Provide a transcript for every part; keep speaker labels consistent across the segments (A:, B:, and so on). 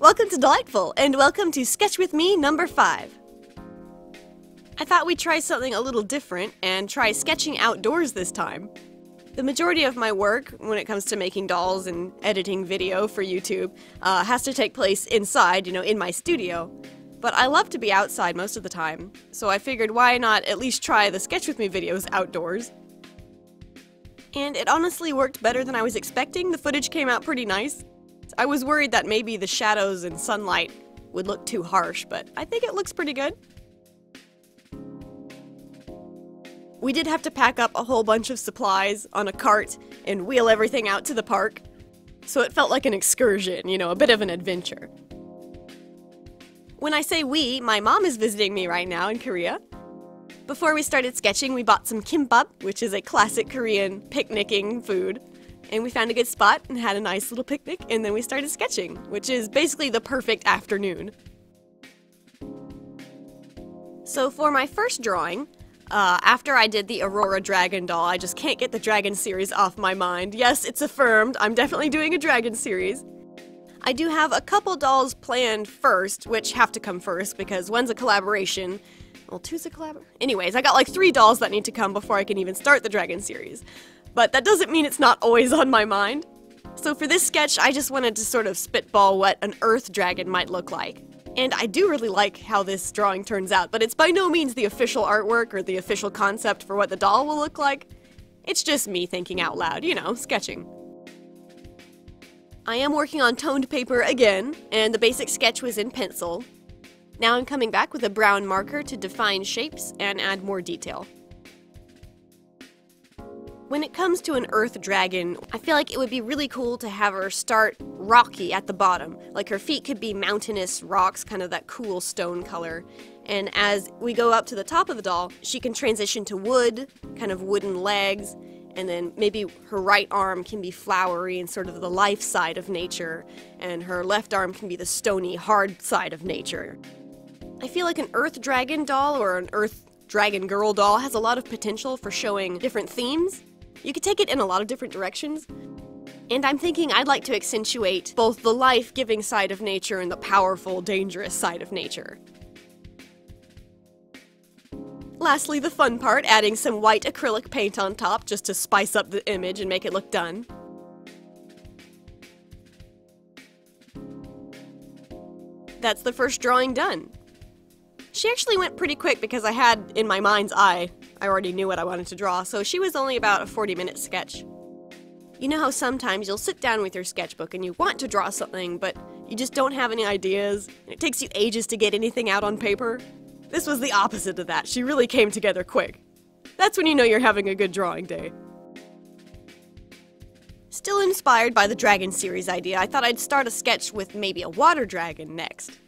A: welcome to Dollightful, and welcome to Sketch With Me number 5. I thought we'd try something a little different and try sketching outdoors this time. The majority of my work, when it comes to making dolls and editing video for YouTube, uh, has to take place inside, you know, in my studio. But I love to be outside most of the time, so I figured why not at least try the Sketch With Me videos outdoors. And it honestly worked better than I was expecting, the footage came out pretty nice. I was worried that maybe the shadows and sunlight would look too harsh, but I think it looks pretty good. We did have to pack up a whole bunch of supplies on a cart and wheel everything out to the park, so it felt like an excursion, you know, a bit of an adventure. When I say we, my mom is visiting me right now in Korea. Before we started sketching, we bought some kimbap, which is a classic Korean picnicking food. And we found a good spot and had a nice little picnic, and then we started sketching, which is basically the perfect afternoon. So for my first drawing, uh, after I did the Aurora Dragon doll, I just can't get the Dragon series off my mind. Yes, it's affirmed, I'm definitely doing a Dragon series. I do have a couple dolls planned first, which have to come first because one's a collaboration. Well, two's a collab. Anyways, I got like three dolls that need to come before I can even start the Dragon series. But that doesn't mean it's not always on my mind. So for this sketch, I just wanted to sort of spitball what an Earth Dragon might look like. And I do really like how this drawing turns out, but it's by no means the official artwork or the official concept for what the doll will look like. It's just me thinking out loud, you know, sketching. I am working on toned paper again, and the basic sketch was in pencil. Now I'm coming back with a brown marker to define shapes and add more detail. When it comes to an earth dragon, I feel like it would be really cool to have her start rocky at the bottom. Like her feet could be mountainous rocks, kind of that cool stone color. And as we go up to the top of the doll, she can transition to wood, kind of wooden legs, and then maybe her right arm can be flowery and sort of the life side of nature, and her left arm can be the stony, hard side of nature. I feel like an Earth Dragon doll or an Earth Dragon Girl doll has a lot of potential for showing different themes. You could take it in a lot of different directions. And I'm thinking I'd like to accentuate both the life giving side of nature and the powerful, dangerous side of nature. Lastly, the fun part, adding some white acrylic paint on top just to spice up the image and make it look done. That's the first drawing done. She actually went pretty quick because I had, in my mind's eye, I already knew what I wanted to draw, so she was only about a 40 minute sketch. You know how sometimes you'll sit down with your sketchbook and you want to draw something, but you just don't have any ideas, and it takes you ages to get anything out on paper? This was the opposite of that. She really came together quick. That's when you know you're having a good drawing day. Still inspired by the dragon series idea, I thought I'd start a sketch with maybe a water dragon next.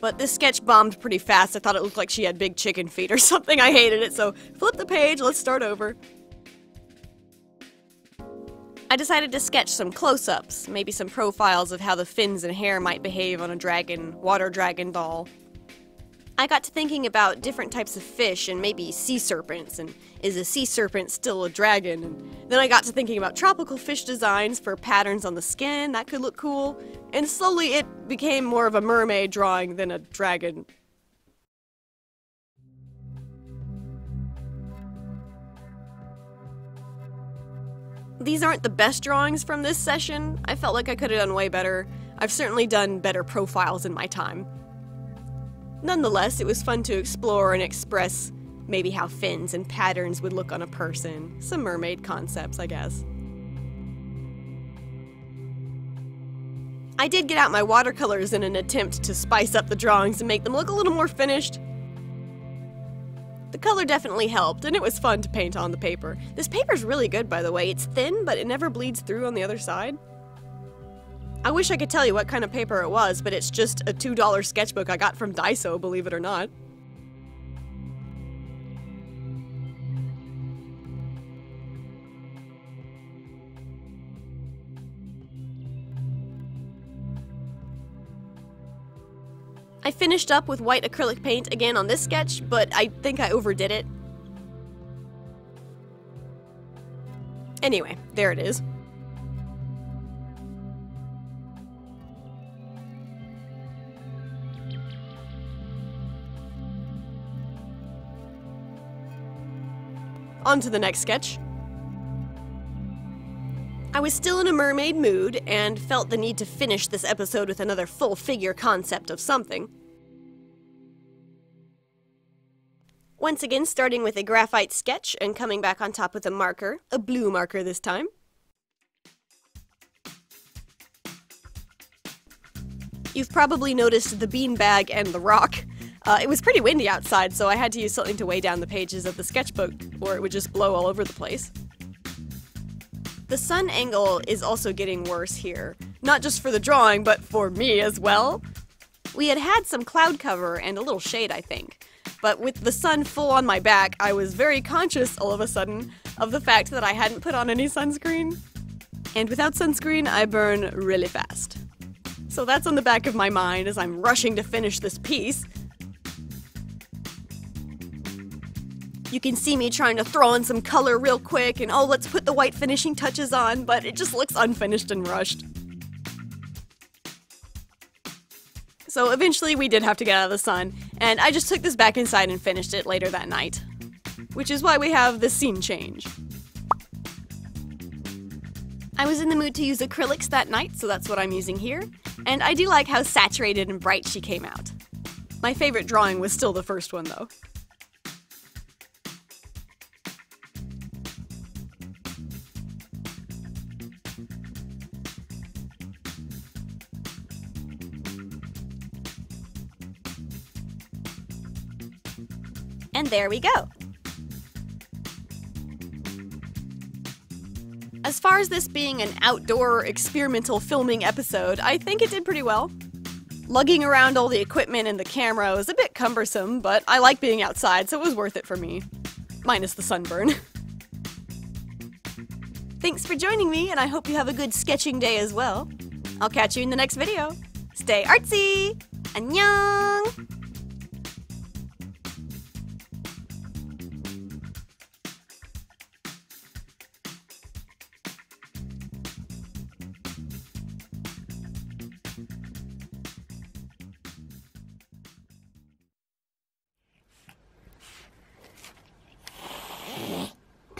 A: But this sketch bombed pretty fast. I thought it looked like she had big chicken feet or something. I hated it, so flip the page, let's start over. I decided to sketch some close-ups, maybe some profiles of how the fins and hair might behave on a dragon, water dragon doll. I got to thinking about different types of fish and maybe sea serpents, and is a sea serpent still a dragon? And then I got to thinking about tropical fish designs for patterns on the skin, that could look cool. And slowly it became more of a mermaid drawing than a dragon. These aren't the best drawings from this session. I felt like I could have done way better. I've certainly done better profiles in my time. Nonetheless, it was fun to explore and express maybe how fins and patterns would look on a person. Some mermaid concepts, I guess. I did get out my watercolors in an attempt to spice up the drawings and make them look a little more finished. The color definitely helped, and it was fun to paint on the paper. This paper's really good, by the way. It's thin, but it never bleeds through on the other side. I wish I could tell you what kind of paper it was, but it's just a $2 sketchbook I got from Daiso, believe it or not. I finished up with white acrylic paint again on this sketch, but I think I overdid it. Anyway, there it is. On to the next sketch. I was still in a mermaid mood and felt the need to finish this episode with another full figure concept of something. Once again, starting with a graphite sketch and coming back on top with a marker, a blue marker this time. You've probably noticed the beanbag and the rock. Uh, it was pretty windy outside, so I had to use something to weigh down the pages of the sketchbook, or it would just blow all over the place. The sun angle is also getting worse here, not just for the drawing, but for me as well. We had had some cloud cover and a little shade, I think, but with the sun full on my back, I was very conscious all of a sudden of the fact that I hadn't put on any sunscreen. And without sunscreen, I burn really fast. So that's on the back of my mind as I'm rushing to finish this piece. You can see me trying to throw in some color real quick and oh, let's put the white finishing touches on, but it just looks unfinished and rushed. So eventually we did have to get out of the sun, and I just took this back inside and finished it later that night. Which is why we have the scene change. I was in the mood to use acrylics that night, so that's what I'm using here. And I do like how saturated and bright she came out. My favorite drawing was still the first one though. And there we go. As far as this being an outdoor experimental filming episode, I think it did pretty well. Lugging around all the equipment and the camera was a bit cumbersome, but I like being outside, so it was worth it for me. Minus the sunburn. Thanks for joining me, and I hope you have a good sketching day as well. I'll catch you in the next video. Stay artsy! Annyeong!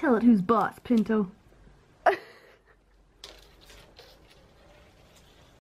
B: Tell it who's boss, Pinto.